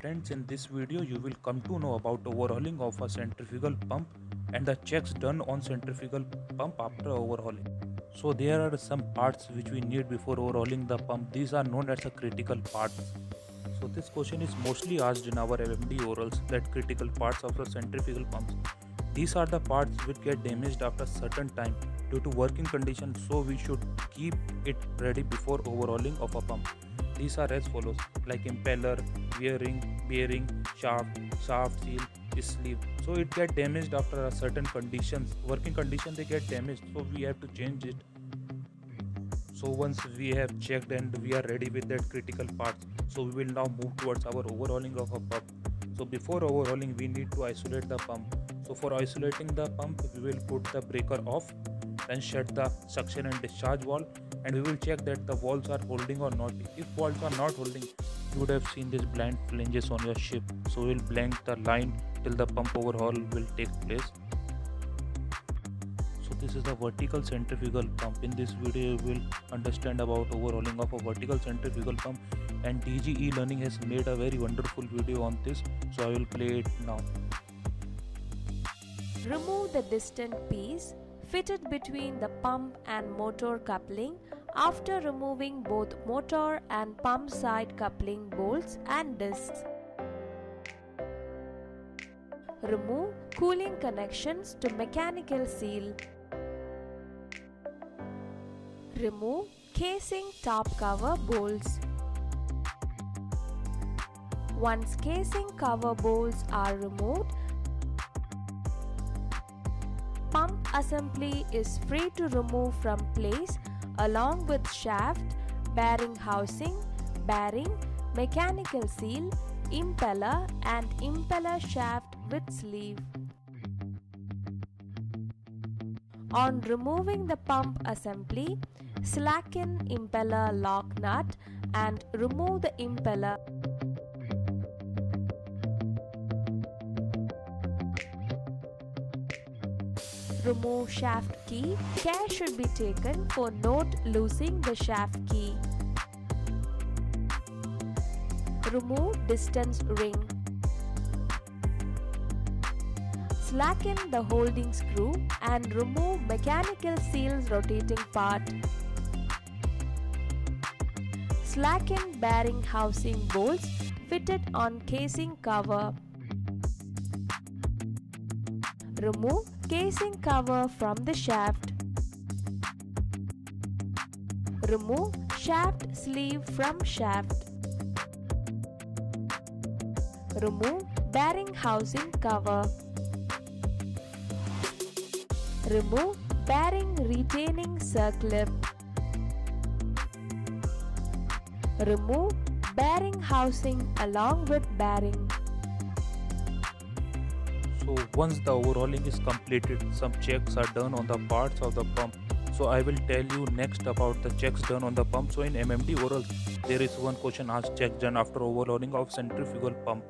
Friends, in this video you will come to know about overhauling of a centrifugal pump and the checks done on centrifugal pump after overhauling. So there are some parts which we need before overhauling the pump. These are known as the critical parts. So this question is mostly asked in our MMD orals that critical parts of the centrifugal pumps. These are the parts which get damaged after a certain time due to working conditions so we should keep it ready before overhauling of a pump. These are as follows like impeller, bearing, bearing, shaft, shaft seal, sleeve. So it get damaged after a certain conditions. Working condition they get damaged, so we have to change it. So once we have checked and we are ready with that critical parts, so we will now move towards our overhauling of a pump. So before overhauling, we need to isolate the pump. So for isolating the pump, we will put the breaker off, then shut the suction and discharge valve and we will check that the valves are holding or not. If valves are not holding you would have seen these blind flanges on your ship. So we'll blank the line till the pump overhaul will take place. So this is the vertical centrifugal pump. In this video we will understand about overhauling of a vertical centrifugal pump. And DG e-learning has made a very wonderful video on this. So i will play it now. Remove the distance piece fitted between the pump and motor coupling after removing both motor and pump side coupling bolts and discs. Remove cooling connections to mechanical seal. Remove casing top cover bolts. Once casing cover bolts are removed, assembly is free to remove from place along with shaft, bearing housing, bearing, mechanical seal, impeller and impeller shaft with sleeve. On removing the pump assembly, slacken impeller lock nut and remove the impeller remove shaft key, care should be taken for not losing the shaft key. Remove distance ring. Slacken the holding screw and remove mechanical seals rotating part. Slacken bearing housing bolts fitted on casing cover. Remove casing cover from the shaft. Remove shaft sleeve from shaft. Remove bearing housing cover. Remove bearing retaining circlip. Remove bearing housing along with bearing. So once the overhauling is completed, some checks are done on the parts of the pump. So I will tell you next about the checks done on the pump. So in MMD oral, there is one question asked check done after overhauling of centrifugal pump.